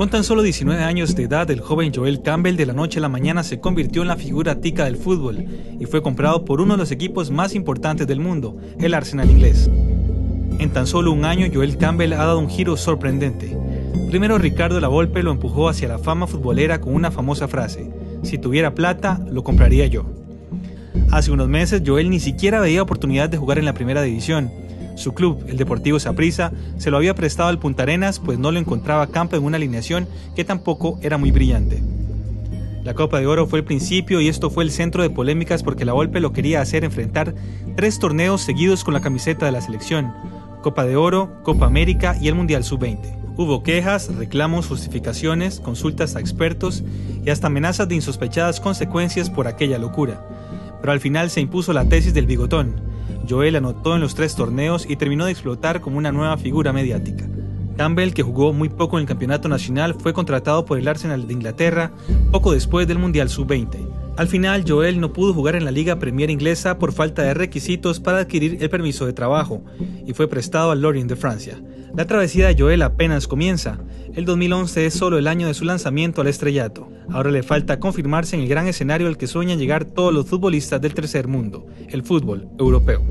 Con tan solo 19 años de edad, el joven Joel Campbell de la noche a la mañana se convirtió en la figura tica del fútbol y fue comprado por uno de los equipos más importantes del mundo, el Arsenal inglés. En tan solo un año, Joel Campbell ha dado un giro sorprendente. Primero Ricardo Lavolpe lo empujó hacia la fama futbolera con una famosa frase, si tuviera plata, lo compraría yo. Hace unos meses, Joel ni siquiera veía oportunidad de jugar en la primera división, su club, el Deportivo Saprissa, se lo había prestado al Punta Arenas, pues no lo encontraba campo en una alineación que tampoco era muy brillante. La Copa de Oro fue el principio y esto fue el centro de polémicas porque la Volpe lo quería hacer enfrentar tres torneos seguidos con la camiseta de la selección: Copa de Oro, Copa América y el Mundial Sub-20. Hubo quejas, reclamos, justificaciones, consultas a expertos y hasta amenazas de insospechadas consecuencias por aquella locura. Pero al final se impuso la tesis del bigotón, Joel anotó en los tres torneos y terminó de explotar como una nueva figura mediática. Campbell, que jugó muy poco en el campeonato nacional, fue contratado por el Arsenal de Inglaterra poco después del Mundial Sub-20. Al final, Joel no pudo jugar en la Liga Premier inglesa por falta de requisitos para adquirir el permiso de trabajo y fue prestado al Lorient de Francia. La travesía de Joel apenas comienza. El 2011 es solo el año de su lanzamiento al estrellato. Ahora le falta confirmarse en el gran escenario al que sueñan llegar todos los futbolistas del tercer mundo, el fútbol europeo.